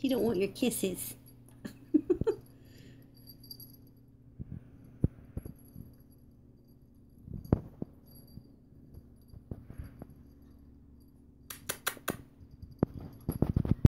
You don't want your kisses.